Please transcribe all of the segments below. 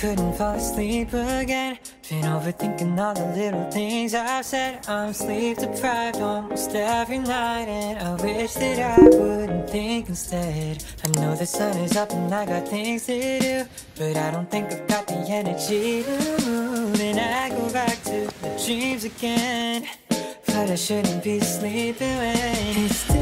couldn't fall asleep again. Been overthinking all the little things I've said. I'm sleep deprived almost every night, and I wish that I wouldn't think instead. I know the sun is up and I got things to do, but I don't think I've got the energy to move. And I go back to the dreams again. But I shouldn't be sleeping when it's daylight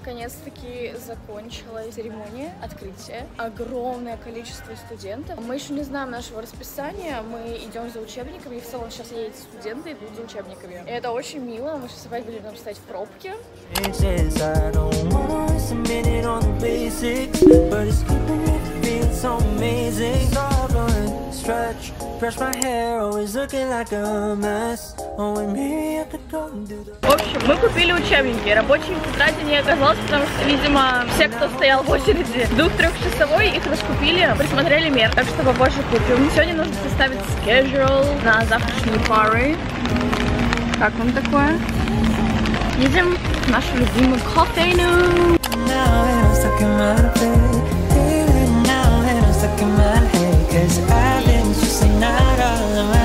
наконец-таки закончилась церемония открытия. Огромное количество студентов. Мы еще не знаем нашего расписания. Мы идем за учебниками. И в целом сейчас едут студенты, идут за учебниками. И это очень мило. Мы сейчас опять будем там стоять в пробке. Brush my hair, always looking like a mess. В общем, мы купили учебники. Рабочей тетради не оказалось, потому что, видимо, все, кто стоял в очереди двух-трехчасовой, их раскупили, присмотрели мер. Так что попозже купим. Сегодня нужно составить schedule на завтрашние пары. Как вам такое? Едем в нашу любимую кофейну. Cause I've been stressing out all on my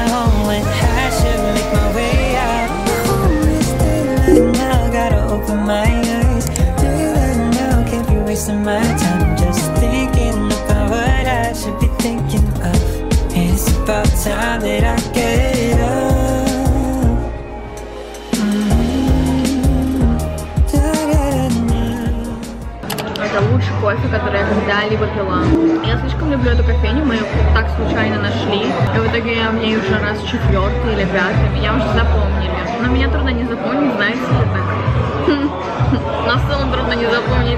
open my eyes. Daylight now, can't be wasting my time. Just thinking about what I should be thinking of. It's about time that I get up. Это лучший кофе, который я когда-либо пила. Я слишком люблю эту кофейню, мы ее так случайно нашли. И в итоге я в ней уже раз четвертый или пятый. Меня уже запомнили. Но меня трудно не запомнить, знаете так. В целом трудно не запомнить.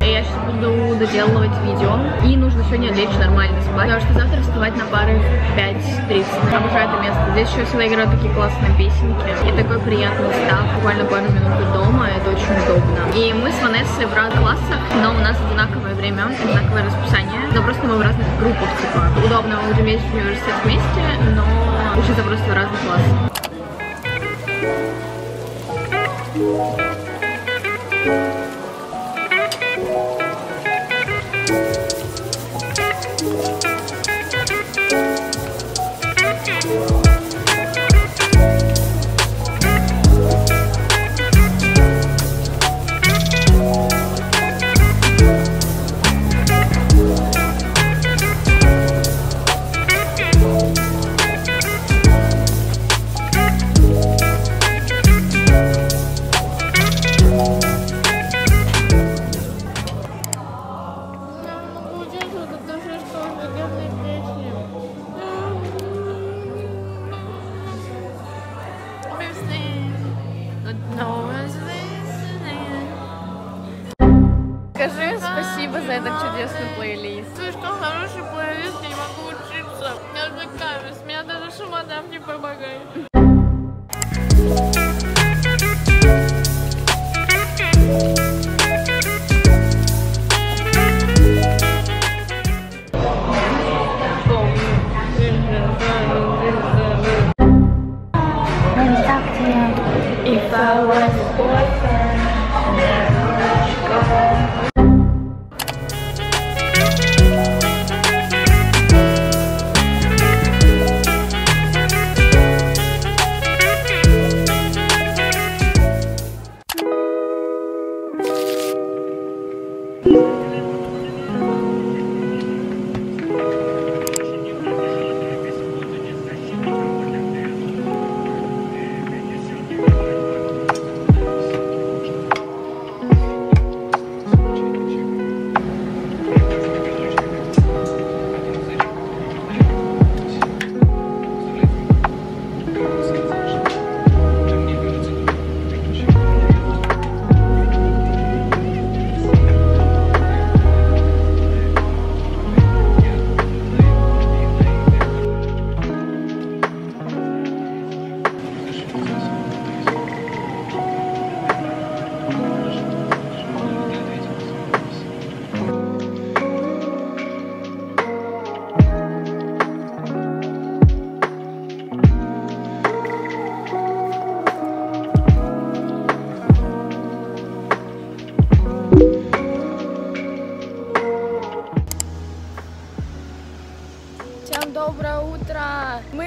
Я сейчас буду доделывать видео. И нужно сегодня лечь нормально спать. Потому что завтра вставать на пары в 5.30. Обожаю это место. Здесь еще всегда играют такие классные песенки. И такой приятный став. Буквально пару минут до дома. Это очень удобно. И мы с Ванессой в разных классах, но у нас одинаковое время, одинаковое расписание. Но просто мы в разных группах, типа. Удобно, мы будем ездить в университет вместе, но учиться просто в разных классах. Thank you. За этот чудесный плейлист. Слишком хороший плейлист, я не могу учиться. Я отвлекаюсь, меня даже шумодав не помогает.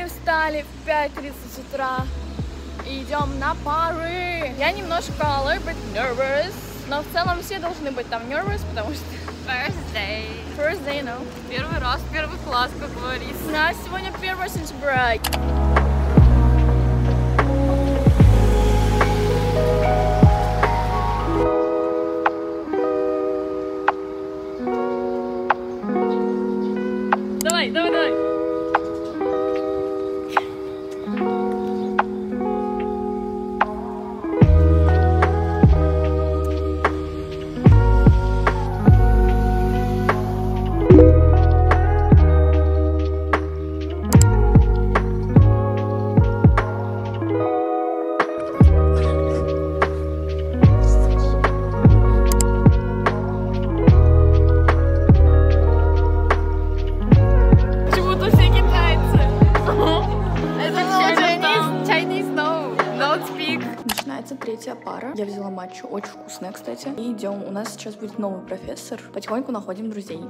Встали в 5.30 утра и идем на пары. Я немножко a little bit nervous, но в целом все должны быть там nervous, потому что First day. first day, no. Первый раз, первый класс, как говорится. У нас сегодня 1 сентября. Начинается третья пара. Я взяла матчу, очень вкусная, кстати. И идем. У нас сейчас будет новый профессор. Потихоньку находим друзей.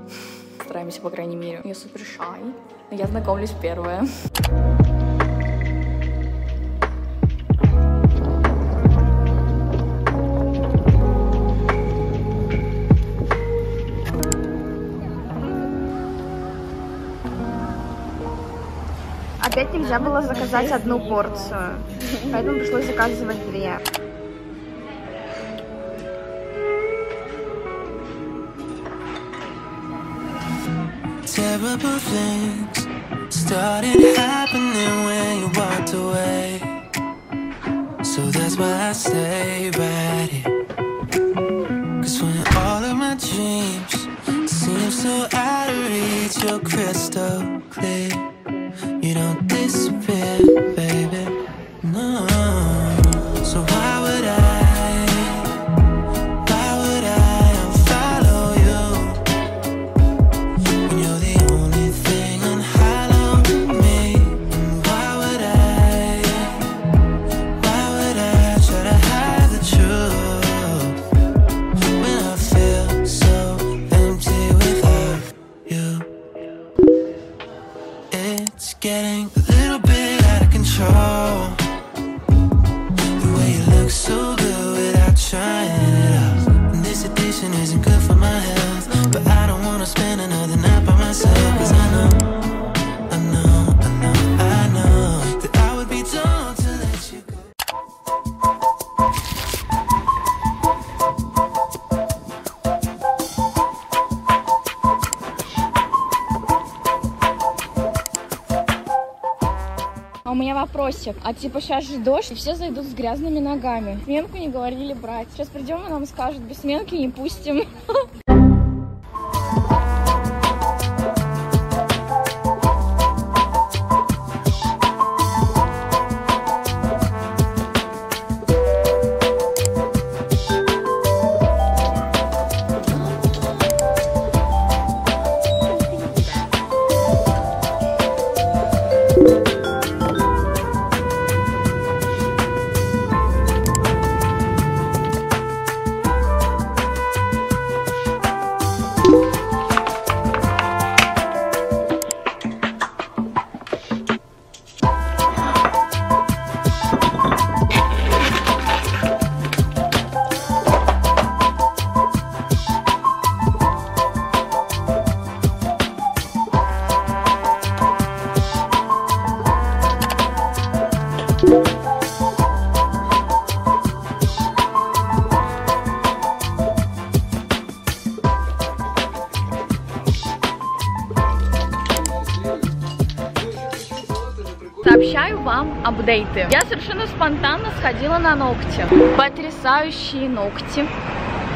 Стараемся, по крайней мере. Я супер шай. Я знакомлюсь первая. Опять нельзя было заказать одну порцию, поэтому пришлось заказывать две. Terrible things started happening when you walked away. So that's why I stay right here. Cause when all of my dreams seem so out of reach, you're crystal clear. Don't disappear, А у меня вопросик. А типа сейчас же дождь, и все зайдут с грязными ногами. Сменку не говорили брать. Сейчас придем, и нам скажут, без сменки не пустим. Вам апдейты. Я совершенно спонтанно сходила на ногти. Потрясающие ногти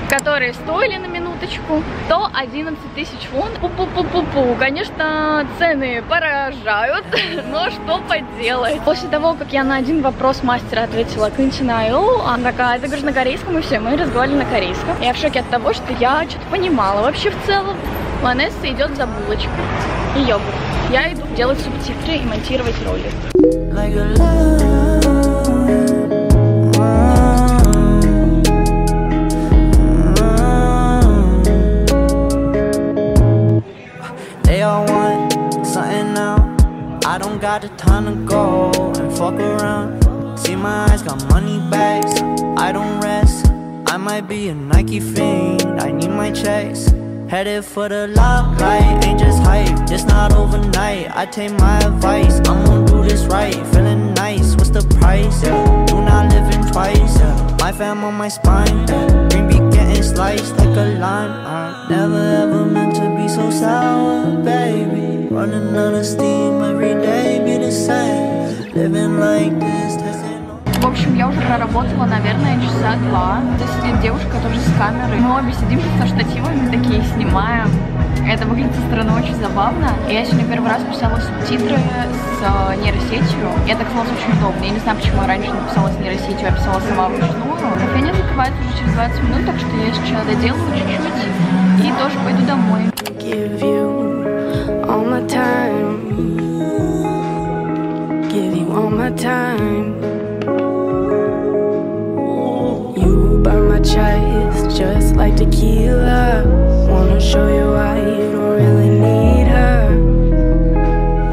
которые стоили на минуточку 111 тысяч фунт. Пу-пу-пу-пу-пу. Конечно, цены поражают, но что поделать. После того, как я на один вопрос мастера ответила Кынчинаю, она такая, ты говоришь на корейском, и все, мы разговаривали на корейском. Я в шоке от того, что я что-то понимала вообще в целом. Ванесса идет за булочкой и йогурт. Я иду делать субтитры и монтировать ролик. Like a love. They all want something now. I don't got the time to go and fuck around. See my eyes got money bags. I don't rest. I might be a Nike fiend. I need my checks. Headed for the love light, ain't just hype, it's not overnight. I take my advice, I'm right. Feeling nice, what's the price? Yeah. Do not live in twice. Yeah. My fam on my spine, yeah. Green be getting sliced like a lime. I never ever meant to be so sour, baby. Running out of steam every day, be the same. Living like this, В общем, я уже проработала, наверное, часа два. Здесь сидит девушка тоже с камерой. Мы обе сидим со штативами такие, снимаем. Это выглядит со стороны очень забавно. Я сегодня первый раз писала субтитры с э, нейросетью. И это оказалось очень удобно. Я не знаю, почему я раньше не писала с нейросетью, а писала сама вручную. Кофейня закрывается уже через 20 минут, так что я сейчас доделаю чуть-чуть и тоже пойду домой. Give you all my time. Just like tequila. Wanna show you why you don't really need her.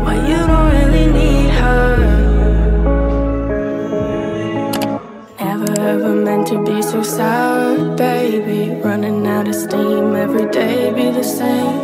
Why you don't really need her. Never ever meant to be so sour, baby. Running out of steam every day, be the same.